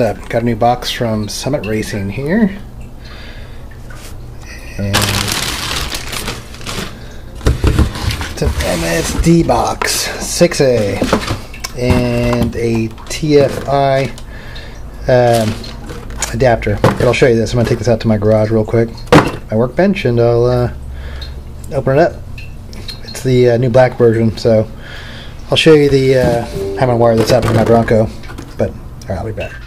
Up? Got a new box from Summit Racing here. And it's an MSD box, 6A, and a TFI um, adapter. But I'll show you this. I'm going to take this out to my garage real quick, my workbench, and I'll uh, open it up. It's the uh, new black version, so I'll show you the uh, how I'm going to wire this up to my Bronco. But all right, I'll be back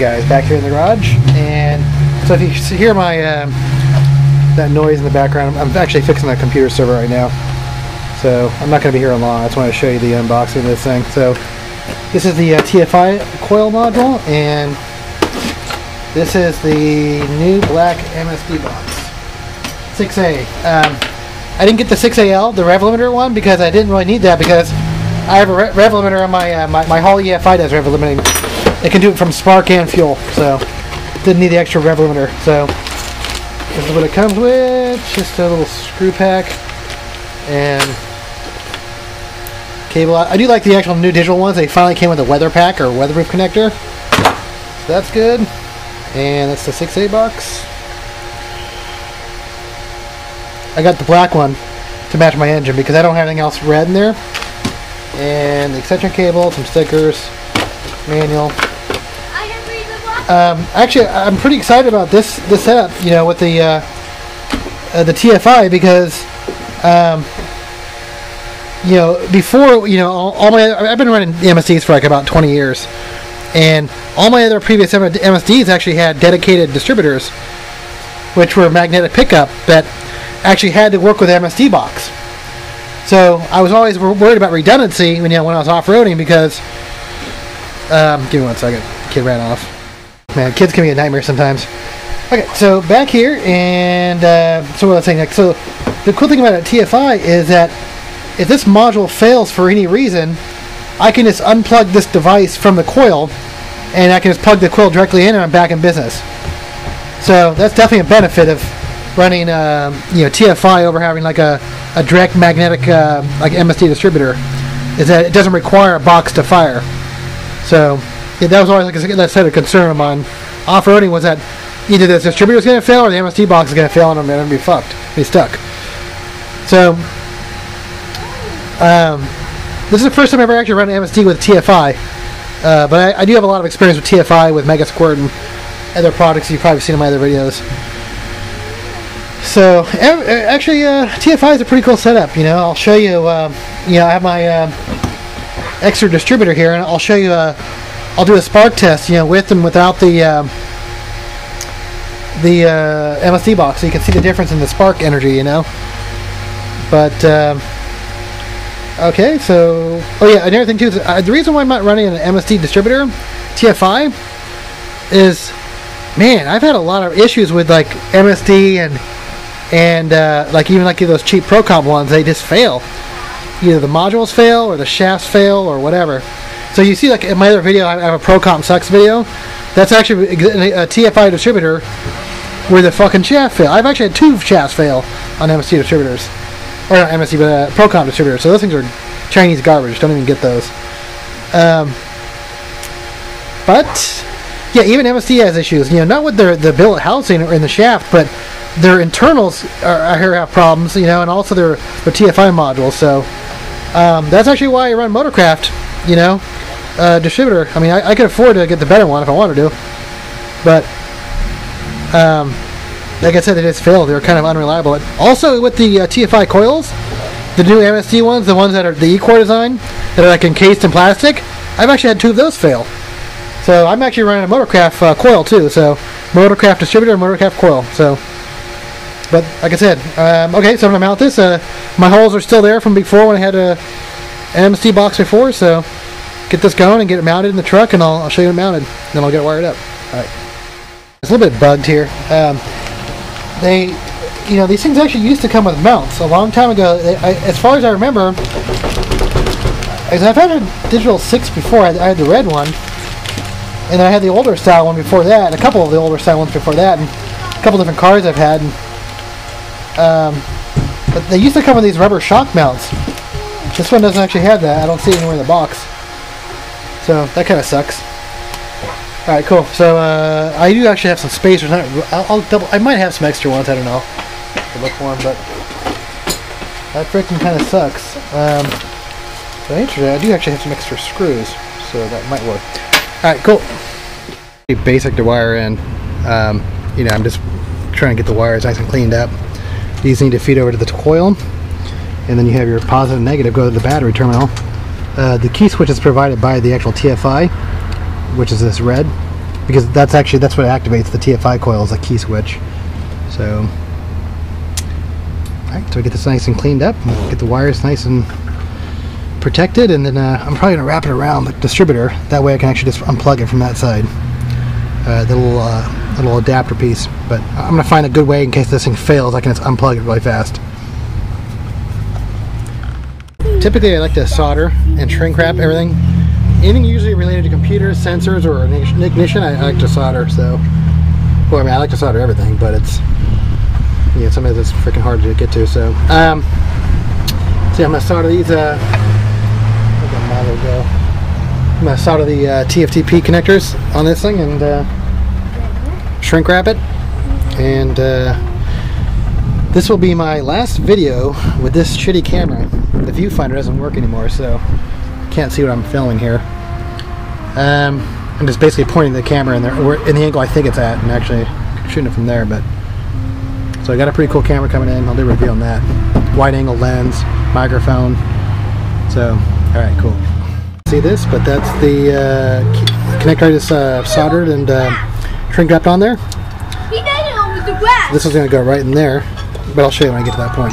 guys back here in the garage. And so if you hear my um, that noise in the background I'm actually fixing the computer server right now. So I'm not going to be here long I just want to show you the unboxing of this thing. So this is the uh, TFI coil module and this is the new black MSD box. 6A um, I didn't get the 6AL the rev limiter one because I didn't really need that because I have a rev limiter on my uh, my, my Holley EFI does rev limiting it can do it from spark and fuel, so didn't need the extra rev limiter. So this is what it comes with, just a little screw pack and cable. I do like the actual new digital ones. They finally came with a weather pack or weatherproof connector. So that's good. And that's the 6A box. I got the black one to match my engine because I don't have anything else red in there. And the extension cable, some stickers, manual, um, actually, I'm pretty excited about this this setup. You know, with the uh, uh, the TFI because, um, you know, before you know, all, all, my I've been running MSDs for like about 20 years, and all my other previous MSDs actually had dedicated distributors, which were magnetic pickup that actually had to work with MSD box. So I was always worried about redundancy when you know when I was off roading because. Um, give me one second. Kid ran off. Man, kids can be a nightmare sometimes. Okay, so back here, and uh, so what I was saying, next. so the cool thing about a TFI is that if this module fails for any reason, I can just unplug this device from the coil, and I can just plug the coil directly in, and I'm back in business. So that's definitely a benefit of running, uh, you know, TFI over having like a, a direct magnetic uh, like MSD distributor, is that it doesn't require a box to fire. So yeah, that was always like that said a concern of mine. Off-roading was that either the distributor was going to fail or the MSD box is going to fail and I'm going to be fucked, be stuck. So, um, this is the first time I've ever actually run an MSD with TFI, uh, but I, I, do have a lot of experience with TFI, with Mega Squirt, and other products you've probably seen in my other videos. So, actually, uh, TFI is a pretty cool setup. You know, I'll show you. Uh, you know, I have my uh, extra distributor here, and I'll show you uh, I'll do a spark test, you know, with and without the um, the uh, MSD box, so you can see the difference in the spark energy, you know. But um, okay, so oh yeah, another thing too is uh, the reason why I'm not running an MSD distributor, TFI, is man, I've had a lot of issues with like MSD and and uh, like even like those cheap Procomp ones, they just fail. Either the modules fail or the shafts fail or whatever. So you see, like in my other video, I have a Procomp sucks video. That's actually a TFI distributor where the fucking shaft fail. I've actually had two shafts fail on MSD distributors, or not MSD, but uh, Procomp distributors. So those things are Chinese garbage. Don't even get those. Um, but yeah, even MSD has issues. You know, not with their the billet housing or in the shaft, but their internals are, I hear have problems. You know, and also their their TFI modules. So um, that's actually why I run Motorcraft. You know, uh, distributor. I mean, I, I, could afford to get the better one if I wanted to, but um, like I said, it just failed. They're kind of unreliable. Also, with the uh, TFI coils, the new MSD ones, the ones that are the E-core design, that are like encased in plastic, I've actually had two of those fail. So I'm actually running a Motorcraft uh, coil too. So Motorcraft distributor, Motorcraft coil. So, but like I said, um, okay. So I'm gonna mount this. Uh, my holes are still there from before when I had a MSD box before. So get this going and get it mounted in the truck, and I'll, I'll show you it mounted. Then I'll get it wired up. All right. It's a little bit bugged here. Um, they, you know, these things actually used to come with mounts a long time ago. They, I, as far as I remember, because I've had a digital six before. I, I had the red one, and I had the older style one before that, and a couple of the older style ones before that, and a couple different cars I've had. And, um, but they used to come with these rubber shock mounts. This one doesn't actually have that. I don't see it anywhere in the box. So that kind of sucks. All right, cool. So uh, I do actually have some spacers. Not, I'll, I'll double. I might have some extra ones. I don't know. To look for them, but that freaking kind of sucks. Um, so interesting. I do actually have some extra screws, so that might work. All right, cool. Basic to wire in. Um, you know, I'm just trying to get the wires nice and cleaned up. These need to feed over to the coil, and then you have your positive and negative go to the battery terminal. Uh, the key switch is provided by the actual TFI, which is this red, because that's actually that's what activates the TFI coil is a key switch. So, all right, so I get this nice and cleaned up, get the wires nice and protected, and then uh, I'm probably gonna wrap it around the distributor. That way, I can actually just unplug it from that side. Uh, the little uh, little adapter piece, but I'm gonna find a good way in case this thing fails. I can just unplug it really fast. Typically, I like to solder and shrink wrap everything. Anything usually related to computers, sensors, or ignition, I, like to solder. So, well, I mean, I like to solder everything, but it's yeah, sometimes it's freaking hard to get to. So, um, see, I'm gonna solder these. Uh, model go? I'm gonna solder the uh, TFTP connectors on this thing and uh, shrink wrap it. And uh, this will be my last video with this shitty camera. The viewfinder doesn't work anymore, so can't see what I'm filming here. Um, I'm just basically pointing the camera in there, or in the angle I think it's at, and actually shooting it from there. But so I got a pretty cool camera coming in. I'll do a review on that. Wide angle lens, microphone. So, all right, cool. See this? But that's the uh, connector I just uh, soldered and uh, shrink wrapped on there. He did it over the grass. This is going to go right in there, but I'll show you when I get to that point.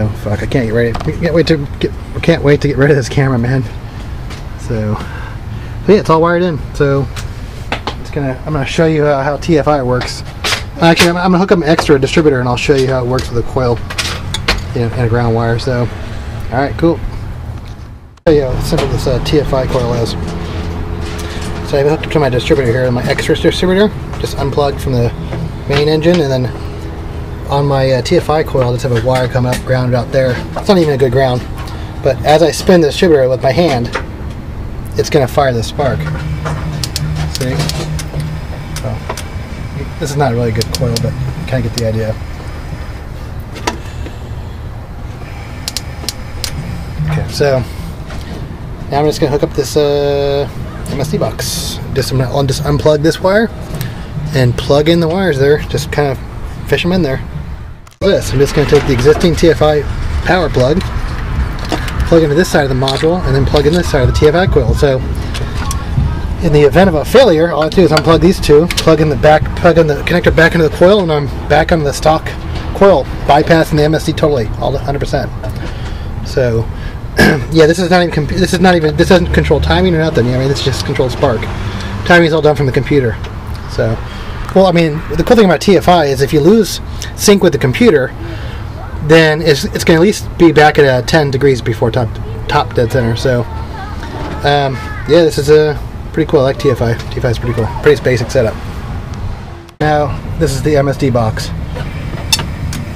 Oh fuck! I can't get ready. I can't wait to get. Can't wait to get rid of this camera, man. So, so yeah, it's all wired in. So it's gonna. I'm gonna show you uh, how TFI works. Actually, I'm, I'm, gonna hook up an extra distributor, and I'll show you how it works with a coil you know, and a ground wire. So, all right, cool. Show you how simple this uh, TFI coil is. So I hooked up to my distributor here, my extra distributor, just unplugged from the main engine, and then on my uh, TFI coil, I just have a wire come up, grounded out there. It's not even a good ground, but as I spin the distributor with my hand, it's going to fire the spark. See? So, this is not a really good coil, but you kind of get the idea. Okay, so now I'm just going to hook up this uh, MSD box. Just, to just unplug this wire and plug in the wires there. Just kind of fish them in there this. I'm just going to take the existing TFI power plug, plug into this side of the module, and then plug in this side of the TFI coil. So in the event of a failure, all I do is unplug these two, plug in the back, plug in the connector back into the coil, and I'm back on the stock coil, bypassing the MSD totally, all the 100%. So yeah, this is not even this is not even this doesn't control timing or nothing. I mean, this just controls spark. Timing is all done from the computer. So well, I mean, the cool thing about TFI is if you lose sync with the computer, then it's, it's going to at least be back at uh, 10 degrees before top top dead center. So, um, yeah, this is a pretty cool. I like TFI. TFI is pretty cool. Pretty basic setup. Now, this is the MSD box.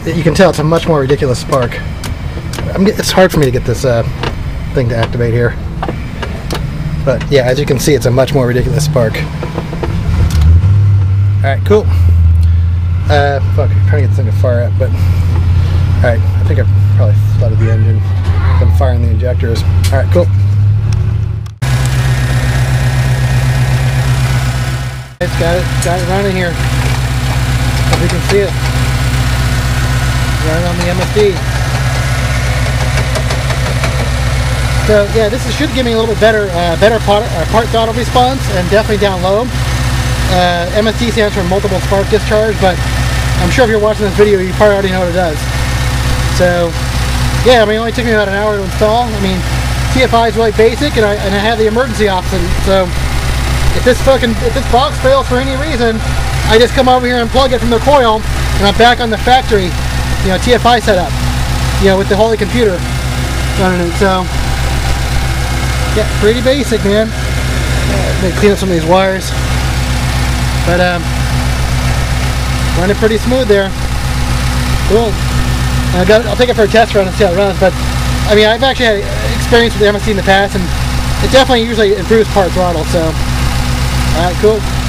You can tell it's a much more ridiculous spark. I'm, it's hard for me to get this uh, thing to activate here. But yeah, as you can see, it's a much more ridiculous spark. Alright, cool. Uh, fuck, I'm trying to get this thing to fire up, but... Alright, I think I probably flooded the engine. I'm firing the injectors. Alright, cool. It's got it, got it running here. As you can see it. Running on the MSD. So yeah, this is, should give me a little bit better, uh, better part, uh, part throttle response and definitely down low. Uh, stands for multiple spark discharge, but I'm sure if you're watching this video, you probably already know what it does. So, yeah, I mean, it only took me about an hour to install. I mean, TFI is really basic, and I, and I have the emergency option. So, if this fucking if this box fails for any reason, I just come over here and plug it from the coil, and I'm back on the factory, you know, TFI setup, you know, with the Holley computer running it. So, yeah, pretty basic, man. Uh, clean up some of these wires. But um, running pretty smooth there. Cool. I'll, I'll take it for a test run and see how it runs. But I mean, I've actually had experience with MSD in the past, and it definitely usually improves part throttle. So All right, cool.